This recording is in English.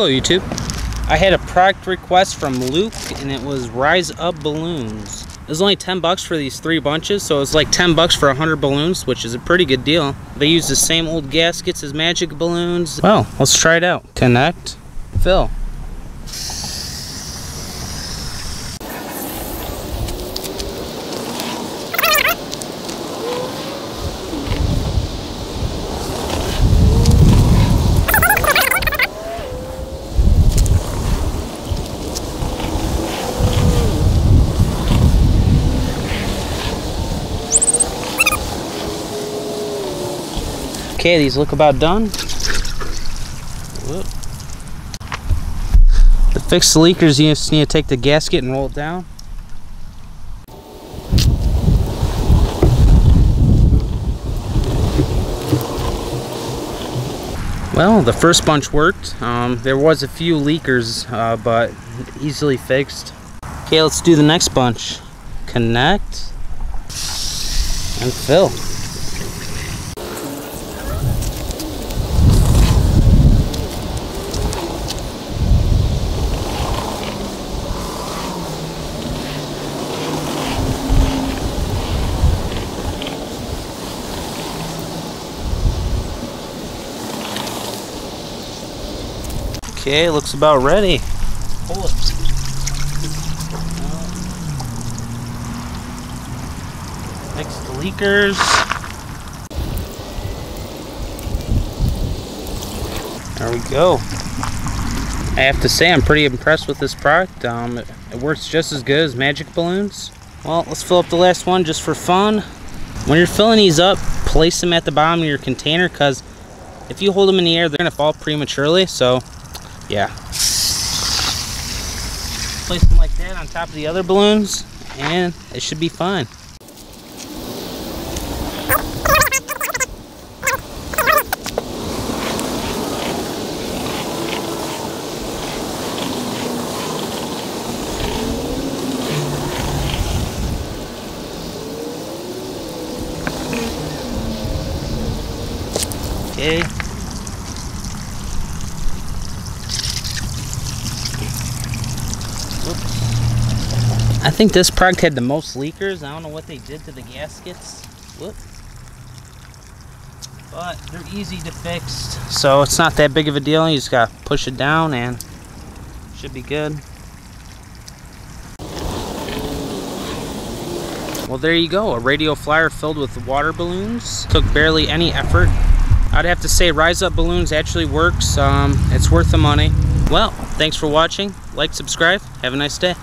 Hello YouTube. I had a product request from Luke and it was Rise Up Balloons. It was only 10 bucks for these three bunches, so it was like 10 bucks for 100 balloons, which is a pretty good deal. They use the same old gaskets as magic balloons. Well, let's try it out. Connect, fill. Okay, these look about done. Whoop. To fix the leakers, you just need to take the gasket and roll it down. Well, the first bunch worked. Um, there was a few leakers, uh, but easily fixed. Okay, let's do the next bunch. Connect and fill. Okay, looks about ready. Pull it. Fix the leakers. There we go. I have to say I'm pretty impressed with this product. Um, it, it works just as good as magic balloons. Well, let's fill up the last one just for fun. When you're filling these up, place them at the bottom of your container because if you hold them in the air, they're going to fall prematurely. So yeah. Place them like that on top of the other balloons and it should be fine. Okay. I think this product had the most leakers. I don't know what they did to the gaskets. Whoop. But they're easy to fix, so it's not that big of a deal. You just gotta push it down and should be good. Well, there you go. A radio flyer filled with water balloons. Took barely any effort. I'd have to say Rise Up Balloons actually works. Um, it's worth the money. Well, thanks for watching. Like, subscribe. Have a nice day.